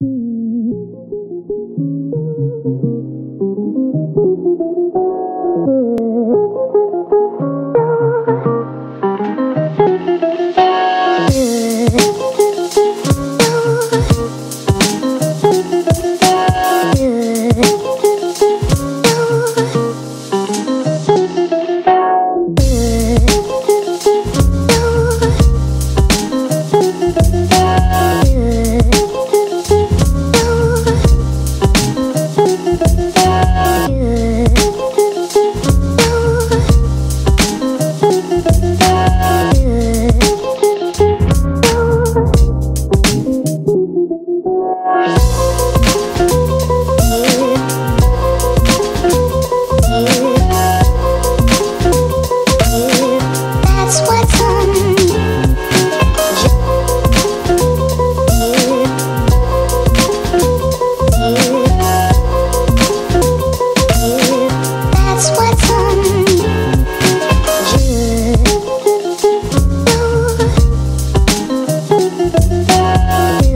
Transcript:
Bye. Bye.